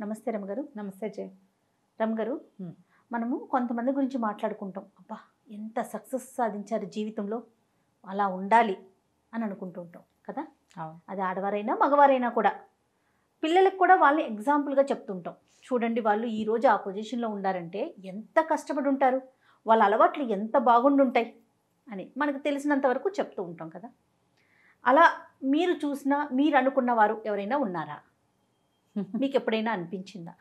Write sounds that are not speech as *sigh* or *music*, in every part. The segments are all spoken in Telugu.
నమస్తే రమ గారు. నమస్తే జయ. రమ గారు Hmm. మనము కొంతమంది గురించి మాట్లాడుకుంటాం. అబ్బా ఎంత సక్సెస్ సాధించారు జీవితంలో? అలా ఉండాలి అని అనుకుంటూ ఉంటాం కదా? అది ఆడవారైనా మగవారైనా కూడా. పిల్లలకు కూడా వాళ్ళని ఎగ్జాంపుల్గా చెప్తుంటాం. చూడండి వాళ్ళు ఈ రోజు ఆ పొజిషన్లో ఉండారంటే ఎంత కష్టపడి ఉంటారు? వాళ్ళ అలవాట్లు ఎంత బాగుండుంటాయి అని మనకు తెలిసినంత వరకు చెప్తూ ఉంటాం కదా? అలా మీరు చూసిన మీరు అనుకున్న వారు ఎవరైనా ఉన్నారా? *laughs* మీకు ఎప్పుడైనా అనిపించిందా?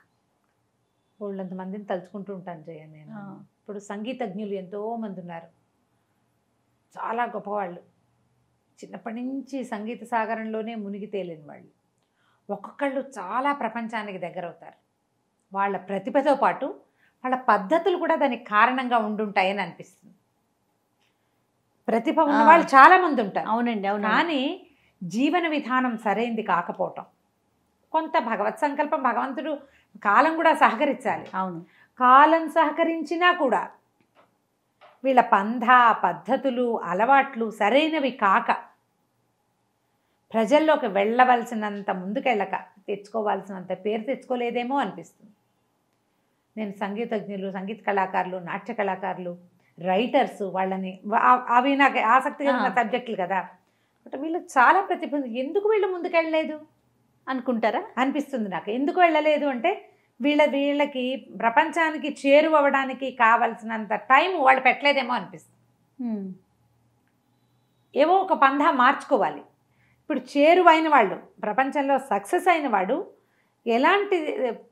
వాళ్ళంత మందిని తలుచుకుంటూ ఉంటాను జయ నేను. ఇప్పుడు సంగీతజ్ఞులు ఎంతో మంది ఉన్నారు. చాలా గొప్పవాళ్ళు. చిన్నప్పటి నుంచి సంగీత సాగరంలోనే మునిగి తేలిన వాళ్ళు. ఒక్కొక్కళ్ళు చాలా ప్రపంచానికి దగ్గర అవుతారు వాళ్ళ ప్రతిభతో పాటు వాళ్ళ పద్ధతులు కూడా దానికి కారణంగా ఉండుంటాయని అనిపిస్తుంది. ప్రతిభ ఉన్న. వాళ్ళు చాలా మంది ఉంటారు. అవునండి అవును కానీ జీవన విధానం సరైంది కాకపోవటం. కొంత భగవత్ సంకల్పం భగవంతుడు కాలం కూడా సహకరించాలి అవును కాలం సహకరించినా కూడా వీళ్ళ పంధ పద్ధతులు అలవాట్లు సరైనవి కాక ప్రజల్లోకి వెళ్ళవలసినంత ముందుకెళ్ళక తెచ్చుకోవాల్సినంత పేరు తెచ్చుకోలేదేమో అనిపిస్తుంది నేను సంగీతజ్ఞులు సంగీత కళాకారులు నాట్య కళాకారులు రైటర్స్ వాళ్ళని అవి నాకు ఆసక్తిగా ఉన్న. సబ్జెక్టులు కదా బట్ వీళ్ళు చాలా ప్రతిభ. ఎందుకు వీళ్ళు ముందుకెళ్ళలేదు అనుకుంటారా? అనిపిస్తుంది నాకు. ఎందుకు వెళ్ళలేదు అంటే వీళ్ళ వీళ్ళకి ప్రపంచానికి చేరువవడానికి కావలసినంత టైం వాళ్ళు పెట్టలేదేమో అనిపిస్తుంది. ఏవో ఒక పంధా మార్చుకోవాలి. ఇప్పుడు చేరువైన వాళ్ళు ప్రపంచంలో సక్సెస్ అయిన వాడు ఎలాంటి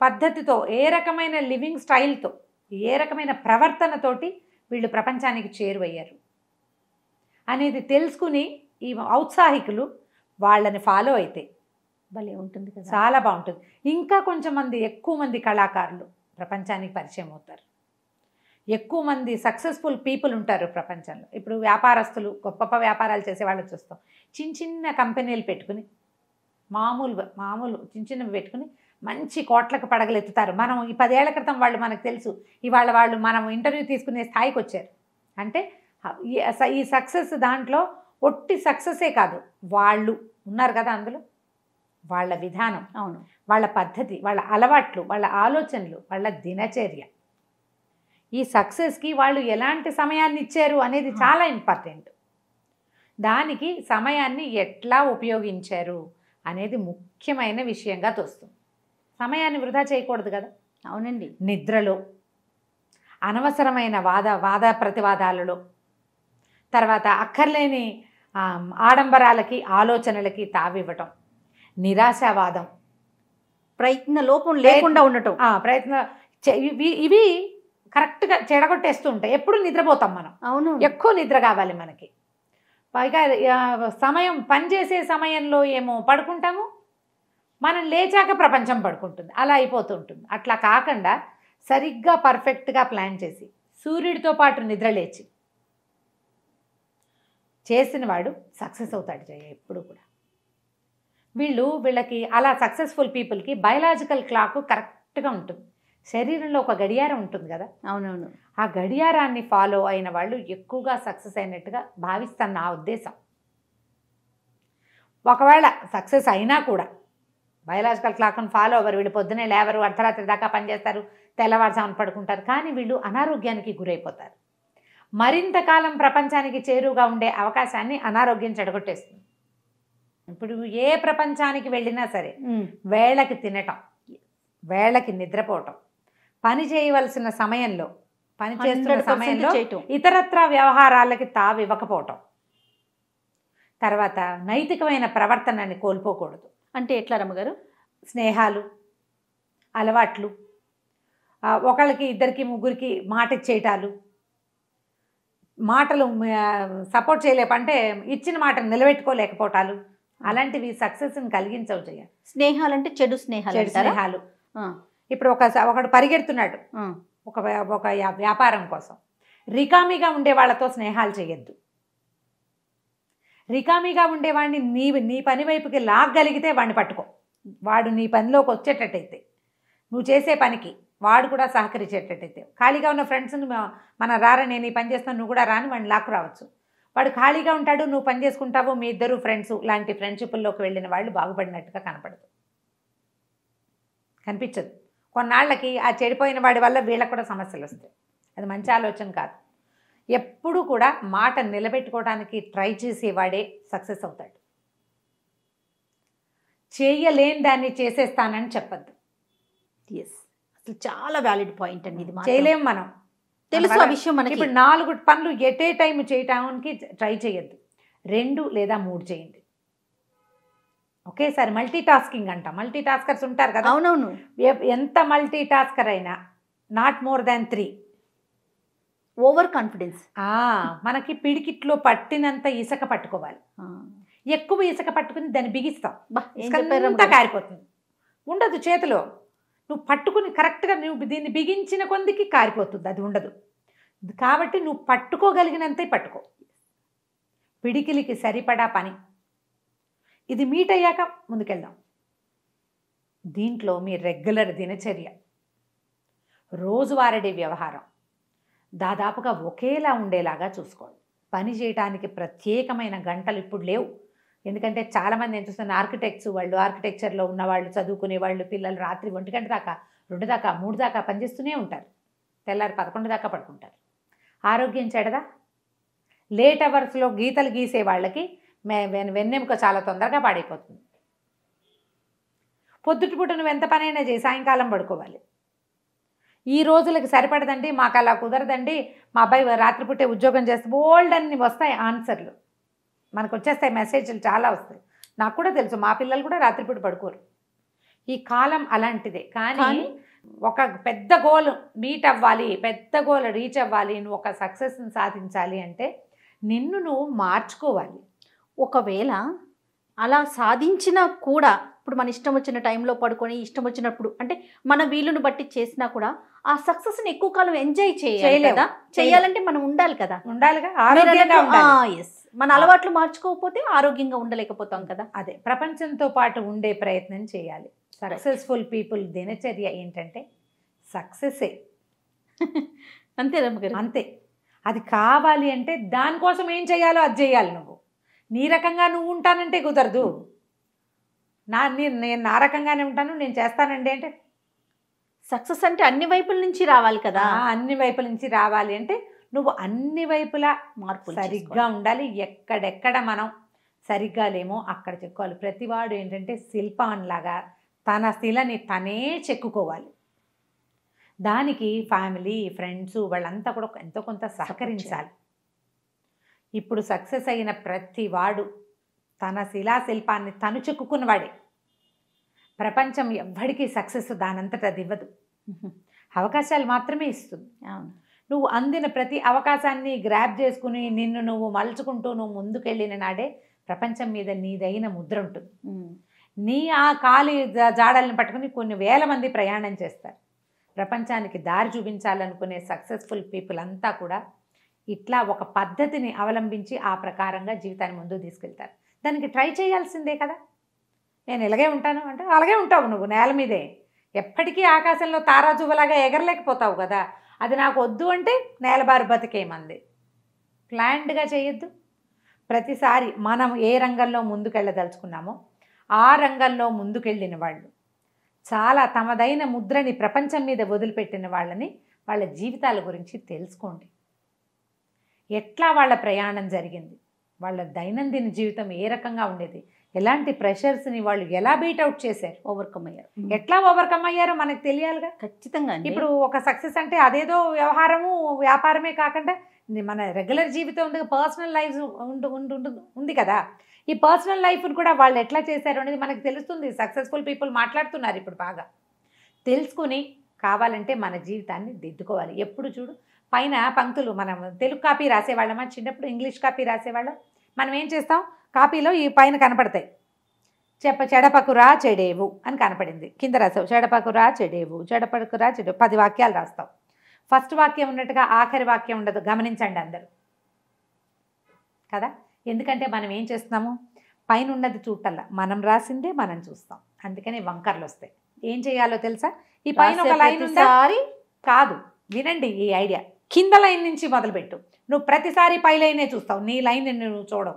పద్ధతితో ఏ రకమైన లివింగ్ స్టైల్తో ఏ రకమైన ప్రవర్తనతోటి వీళ్ళు ప్రపంచానికి చేరువయ్యారు అనేది తెలుసుకుని ఈ ఔత్సాహికులు వాళ్ళని ఫాలో అయితే భలే ఉంటుంది కదా. చాలా బాగుంటుంది. ఇంకా కొంచెం మంది ఎక్కువ మంది కళాకారులు ప్రపంచానికి పరిచయం అవుతారు. ఎక్కువ మంది సక్సెస్ఫుల్ పీపుల్ ఉంటారు ప్రపంచంలో. ఇప్పుడు వ్యాపారస్తులు గొప్ప గొప్ప వ్యాపారాలు చేసే వాళ్ళు చూస్తాం. చిన్న చిన్న కంపెనీలు పెట్టుకుని మామూలు మామూలు చిన్న చిన్నవి పెట్టుకుని మంచి కోట్లకు పడగలెత్తుతారు మనం ఈ పదేళ్ళ క్రితం వాళ్ళు మనకు తెలుసు. ఇవాళ వాళ్ళు మనం ఇంటర్వ్యూ తీసుకునే స్థాయికి వచ్చారు. అంటే ఈ- ఈ సక్సెస్ దాంట్లో ఒట్టి సక్సెసే కాదు. వాళ్ళు ఉన్నారు కదా అందులో. వాళ్ళ విధానం అవును. వాళ్ళ పద్ధతి వాళ్ళ అలవాట్లు వాళ్ళ ఆలోచనలు వాళ్ళ దినచర్య. ఈ సక్సెస్కి వాళ్ళు ఎలాంటి సమయాన్ని ఇచ్చారు అనేది చాలా ఇంపార్టెంట్ దానికి సమయాన్ని ఎట్లా ఉపయోగించారు అనేది ముఖ్యమైన విషయంగా తోస్తుంది. సమయాన్ని వృధా చేయకూడదు కదా? అవునండి. నిద్రలో అనవసరమైన వాద వాద ప్రతివాదాలలో తర్వాత అక్కర్లేని ఆడంబరాలకి ఆలోచనలకి తావివ్వటం. నిరాశావాదం. ప్రయత్న లోపం లేకుండా ఉండటం. ఆ, ప్రయత్న ఇవి ఇవి కరెక్ట్గా చెడగొట్టేస్తూ ఉంటాయి ఎప్పుడు నిద్రపోతాం మనం. అవును. ఎక్కువ నిద్ర కావాలి మనకి. పైగా సమయం పనిచేసే సమయంలో ఏమో పడుకుంటాము. మనం లేచాక ప్రపంచం పడుకుంటుంది. అలా అయిపోతూ ఉంటుంది. అట్లా కాకుండా సరిగ్గా పర్ఫెక్ట్గా ప్లాన్ చేసి సూర్యుడితో పాటు నిద్ర లేచి చేసిన వాడు సక్సెస్ అవుతాడు జయ ఎప్పుడు కూడా. వీళ్ళు వీళ్ళకి అలా సక్సెస్ఫుల్ పీపుల్కి బయలాజికల్ క్లాక్ కరెక్ట్గా ఉంటుంది. శరీరంలో ఒక గడియారం ఉంటుంది కదా? అవునవును. ఆ గడియారాన్ని ఫాలో అయిన వాళ్ళు ఎక్కువగా సక్సెస్ అయినట్టుగా భావిస్తాను నా ఉద్దేశం. ఒకవేళ సక్సెస్ అయినా కూడా బయలాజికల్ క్లాక్ని ఫాలో అవ్వరు. వీళ్ళు పొద్దునే లేవరు అర్ధరాత్రి దాకా పనిచేస్తారు తెల్లవారుజామున పడుకుంటారు. కానీ వీళ్ళు అనారోగ్యానికి గురైపోతారు. మరింత కాలం ప్రపంచానికి చేరువుగా ఉండే అవకాశాన్ని అనారోగ్యం చెడగొట్టేస్తుంది. ఇప్పుడు ఏ ప్రపంచానికి వెళ్ళినా సరే. వేళకి తినటం వేళకి నిద్రపోవటం పని చేయవలసిన సమయంలో పని చేస్తున్న 100% సమయంలో ఇతరత్ర వ్యవహారాలకి తావివ్వకపోవటం. తర్వాత నైతికమైన ప్రవర్తనని కోల్పోకూడదు. అంటే ఎట్లా రమ్మగారు? స్నేహాలు అలవాట్లు ఒకళ్ళకి ఇద్దరికి ముగ్గురికి మాట ఇచ్చేయటాలు మాటలు సపోర్ట్ చేయలేక అంటే ఇచ్చిన మాట నిలబెట్టుకోలేకపోవటాలు. అలాంటివి సక్సెస్ని కలిగించవు చేయ స్నేహాలంటే చెడు స్నేహాలు చెడు? స్నేహాలు. ఇప్పుడు ఒక ఒకడు పరిగెడుతున్నాడు. ఒక ఒక వ్యాపారం కోసం. రికామీగా ఉండే వాళ్ళతో స్నేహాలు చేయొద్దు. రికామీగా ఉండేవాడిని నీ నీ పని వైపుకి లాగగలిగితే వాడిని పట్టుకో. వాడు నీ పనిలోకి వచ్చేటట్టయితే. నువ్వు చేసే పనికి వాడు కూడా సహకరించేటట్టయితే. ఖాళీగా ఉన్న ఫ్రెండ్స్ని మన రారా నేను ఈ పని చేస్తాను నువ్వు కూడా రాని వాడిని లాక్కు రావచ్చు. వాడు ఖాళీగా ఉంటాడు నువ్వు పని చేసుకుంటావు మీ ఇద్దరు ఫ్రెండ్స్ లాంటి ఫ్రెండ్షిప్ల్లోకి వెళ్ళిన వాళ్ళు బాగుపడినట్టుగా కనపడదు. కనిపించదు. కొన్నాళ్ళకి ఆ చెడిపోయిన వాడి వల్ల వీళ్ళకి కూడా సమస్యలు వస్తాయి. అది మంచి ఆలోచన కాదు. ఎప్పుడు కూడా మాట నిలబెట్టుకోవడానికి ట్రై చేసేవాడే సక్సెస్ అవుతాడు. చేయలేని దాన్ని చేసేస్తానని చెప్పద్దు. ఎస్ అసలు చాలా వ్యాలిడ్ పాయింట్ అండి ఇది మాత్రం. చేయలేం మనం. తెలుసు ఆ విషయం మనకి. ఇప్పుడు నాలుగు పనులు ఎటే టైం చేయటానికి ట్రై చేయొద్దు. రెండు లేదా మూడు చేయండి. ఒకేసారి మల్టీ టాస్కింగ్ అంట. మల్టీ టాస్కర్స్ ఉంటారు కదా? అవునవును. ఎంత మల్టీ టాస్కర్ అయినా not more than three. Overconfidence. మనకి పిడికిట్లో పట్టినంత ఇసుక పట్టుకోవాలి. ఎక్కువ ఇసుక పట్టుకుని దాన్ని బిగిస్తాం. కారిపోతుంది. ఉండదు చేతిలో. నువ్వు పట్టుకుని కరెక్ట్గా నువ్వు దీన్ని బిగించిన కొందికి కారిపోతుంది అది ఉండదు. కాబట్టి నువ్వు పట్టుకోగలిగినంతే పట్టుకో. పిడికిలికి సరిపడా పని. ఇది మీట్ అయ్యాక ముందుకెళ్దాం. దీంట్లో మీ రెగ్యులర్ దినచర్య. రోజువారీ వ్యవహారం. దాదాపుగా ఒకేలా ఉండేలాగా చూసుకోండి. పని చేయటానికి ప్రత్యేకమైన గంటలు ఇప్పుడు లేవు. ఎందుకంటే చాలామంది నేను చూస్తున్న ఆర్కిటెక్ట్స్ వాళ్ళు ఆర్కిటెక్చర్లో ఉన్న వాళ్ళు చదువుకునే వాళ్ళు పిల్లలు రాత్రి ఒంటి గంట దాకా రెండు దాకా మూడు దాకా పనిచేస్తూనే ఉంటారు. తెల్లారి పదకొండు దాకా పడుకుంటారు. ఆరోగ్యం చెడదా? లేట్ అవర్స్లో గీతలు గీసే వాళ్ళకి మే వెన్నెముక చాలా తొందరగా పాడైపోతుంది. పొద్దుటిపూట నువ్వు ఎంత పనైనా చేయి సాయంకాలం పడుకోవాలి. ఈ రోజులకు సరిపడదండి మాకు అలా కుదరదండి. మా అబ్బాయి రాత్రిపూటే ఉద్యోగం చేస్తే బోల్డ్ అన్ని వస్తాయి ఆన్సర్లు. మనకు వచ్చేస్తాయి మెసేజ్లు చాలా వస్తాయి. నాకు కూడా తెలుసు మా పిల్లలు కూడా రాత్రిపూట పడుకోరు. ఈ కాలం అలాంటిదే. కానీ? ఒక పెద్ద గోల్ మీట్ అవ్వాలి పెద్ద గోల్ రీచ్ అవ్వాలి నువ్వు ఒక సక్సెస్ని సాధించాలి అంటే నిన్ను నువ్వు మార్చుకోవాలి. ఒకవేళ అలా సాధించినా కూడా ఇప్పుడు మన ఇష్టం వచ్చిన టైంలో పడుకొని ఇష్టం వచ్చినప్పుడు అంటే మన వీలును బట్టి చేసినా కూడా ఆ సక్సెస్ని ఎక్కువ కాలం ఎంజాయ్ చేయాలి. కదా? చేయాలంటే మనం ఉండాలి కదా? ఉండాలిగా ఎస్ మన అలవాట్లు మార్చుకోకపోతే ఆరోగ్యంగా ఉండలేకపోతాం కదా. అదే ప్రపంచంతో పాటు ఉండే ప్రయత్నం చేయాలి. సక్సెస్ఫుల్ పీపుల్ దినచర్య ఏంటంటే సక్సెస్సే *laughs* అంతే రమ్మగారు అంతే. అది కావాలి అంటే దానికోసం ఏం చేయాలో అది చేయాలి నువ్వు. నీ రకంగా నువ్వు ఉంటానంటే కుదరదు. నా నేను నా రకంగానే ఉంటాను నేను చేస్తానండి అంటే సక్సెస్ అంటే అన్ని వైపుల నుంచి రావాలి కదా. అన్ని వైపుల నుంచి రావాలి అంటే నువ్వు అన్ని వైపులా మార్పులు సరిగ్గా ఉండాలి. ఎక్కడెక్కడ మనం సరిగ్గా లేమో అక్కడ చెప్పుకోవాలి ప్రతివాడు ఏంటంటే శిల్పాన్లాగా తన శిలని తనే చెక్కుకోవాలి. దానికి ఫ్యామిలీ ఫ్రెండ్స్ వాళ్ళంతా కూడా ఎంతో కొంత సహకరించాలి. ఇప్పుడు సక్సెస్ అయిన ప్రతి వాడు తన శిలా శిల్పాన్ని తను చెక్కుకున్నవాడే. ప్రపంచం ఎవ్వడికి సక్సెస్ దానంతట అది ఇవ్వదు. అవకాశాలు మాత్రమే ఇస్తుంది. అవును. నువ్వు అందిన ప్రతి అవకాశాన్ని గ్రాప్ చేసుకుని నిన్ను నువ్వు మలుచుకుంటూ నువ్వు ముందుకెళ్ళిన నాడే ప్రపంచం మీద నీదైన ముద్ర ఉంటుంది. నీ ఆ కాలి జాడల్ని పట్టుకుని కొన్ని వేల మంది ప్రయాణం చేస్తారు. ప్రపంచానికి దారి చూపించాలనుకునే సక్సెస్ఫుల్ పీపుల్ అంతా కూడా ఇట్లా ఒక పద్ధతిని అవలంబించి ఆ ప్రకారంగా జీవితాన్ని ముందుకు తీసుకెళ్తారు. దానికి ట్రై చేయాల్సిందే కదా. నేను ఇలాగే ఉంటాను అంటే అలాగే ఉంటావు నువ్వు నేల మీదే. ఎప్పటికీ ఆకాశంలో తారాజువలాగా ఎగరలేకపోతావు కదా. అది నాకు వద్దు అంటే నేలబారు బతికేమంది ప్లాండ్గా చేయొద్దు. ప్రతిసారి మనం ఏ రంగంలో ముందుకెళ్ళదలుచుకున్నామో ఆ రంగంలో ముందుకెళ్ళిన వాళ్ళు చాలా తమదైన ముద్రని ప్రపంచం మీద వదిలిపెట్టిన వాళ్ళని వాళ్ళ జీవితాల గురించి తెలుసుకోండి. ఎట్లా వాళ్ళ ప్రయాణం జరిగింది? వాళ్ళ దైనందిన జీవితం ఏ రకంగా ఉండేది? ఎలాంటి ప్రెషర్స్ని వాళ్ళు ఎలా బీట్అవుట్ చేశారు? ఓవర్కమ్ అయ్యారు. ఎట్లా ఓవర్కమ్ అయ్యారో మనకు తెలియాలిగా? ఖచ్చితంగా. ఇప్పుడు ఒక సక్సెస్ అంటే అదేదో వ్యవహారము వ్యాపారమే కాకుండా మన రెగ్యులర్ జీవితం ఉంది పర్సనల్ లైఫ్ ఉండు ఉండు ఉండు- ఉంది కదా. ఈ పర్సనల్ లైఫ్ని కూడా వాళ్ళు ఎట్లా చేశారు అనేది మనకు తెలుస్తుంది. సక్సెస్ఫుల్ పీపుల్ మాట్లాడుతున్నారు ఇప్పుడు బాగా. తెలుసుకుని కావాలంటే మన జీవితాన్ని దిద్దుకోవాలి. ఎప్పుడు చూడు పైన పంక్తులు మనం తెలుగు కాపీ రాసేవాళ్ళమా? చిన్నప్పుడు ఇంగ్లీష్ కాపీ రాసేవాళ్ళం. మనం ఏం చేస్తాం? కాపీలో ఈ పైన కనపడతాయి. చెప్ప చెడపకురా చెడేవు అని కనపడింది. కింద రాసావు. చెడపకురా చెడేవు చెడపకురా చెడేవు. పది వాక్యాలు రాస్తావు. ఫస్ట్ వాక్యం ఉన్నట్టుగా ఆఖరి వాక్యం ఉండదు. గమనించండి అందరూ. కదా? ఎందుకంటే మనం ఏం చేస్తున్నాము? పైన ఉన్నది చూడటల్లా మనం రాసిందే మనం చూస్తాం. అందుకనే వంకర్లు వస్తాయి. ఏం చేయాలో తెలుసా? ఈ పైన ఒక లైన్ ఉందా? కాదు. వినండి ఈ ఐడియా. కింద లైన్ నుంచి మొదలుపెట్టు. నువ్వు ప్రతిసారి పై లైనే చూస్తావు. నీ లైన్ నువ్వు చూడవు.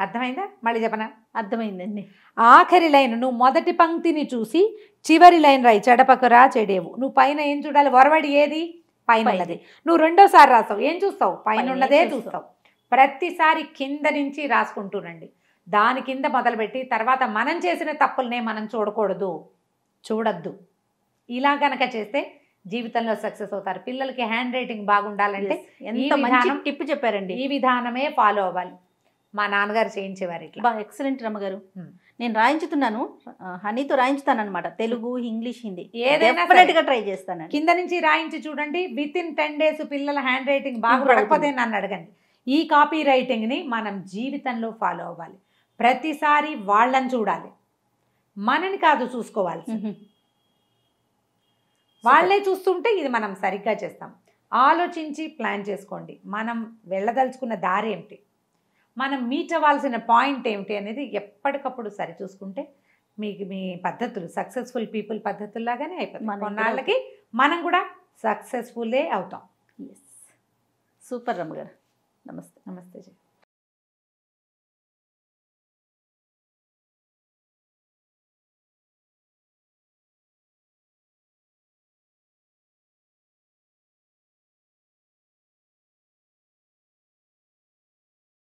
అర్థమైందా? మళ్ళీ చెప్పనా? అర్థమైందండి. ఆఖరి లైన్ నువ్వు మొదటి పంక్తిని చూసి చివరి లైన్ రాయి. చెడపకురా చెడేవు. నువ్వు పైన ఏం చూడాలి? వరవడి ఏది? పైన. ఉన్నది. నువ్వు రెండోసారి రాస్తావు. ఏం చూస్తావు? పైన ఉన్నదే చూస్తావు. చూస్తావు. ప్రతిసారి కింద నుంచి రాసుకుంటూనండి దాని కింద మొదలుపెట్టి తర్వాత మనం చేసిన తప్పులనే మనం చూడకూడదు. చూడొద్దు. ఇలా గనక చేస్తే జీవితంలో సక్సెస్ అవుతారు. పిల్లలకి హ్యాండ్ రైటింగ్ బాగుండాలంటే. ఎంత మంచి టిప్ చెప్పారండి. ఈ విధానమే ఫాలో అవ్వాలి. మా నాన్నగారు చేయించేవారు ఇట్లా. ఎక్సలెంట్ రమ్మగారు. నేను రాయించుతున్నాను. హనీతో రాయించుతాను అనమాట తెలుగు ఇంగ్లీష్ హిందీ. ఏదైనా ట్రై చేస్తానండి. కింద నుంచి రాయించి చూడండి. విత్ ఇన్ టెన్ డేస్ పిల్లల హ్యాండ్ రైటింగ్ బాగుపడకపోతే అవుతుంది. నన్ను అడగండి. ఈ కాపీ రైటింగ్ని మనం జీవితంలో ఫాలో అవ్వాలి. ప్రతిసారి వాళ్ళని చూడాలి. మనని కాదు చూసుకోవాలి. వాళ్ళే చూస్తుంటే ఇది మనం సరిగ్గా చేస్తాం. ఆలోచించి ప్లాన్ చేసుకోండి. మనం వెళ్ళదలుచుకున్న దారి ఏమిటి? మనం మీట్ అవ్వాల్సిన పాయింట్ ఏమిటి అనేది ఎప్పటికప్పుడు సరి చూసుకుంటే మీకు మీ పద్ధతులు సక్సెస్ఫుల్ పీపుల్ పద్ధతుల్లాగానే అయిపోతుంది కొన్నాళ్ళకి మనం కూడా సక్సెస్ఫుల్లే అవుతాం. సూపర్ రమ్మగారు నమస్తే. నమస్తే జీ.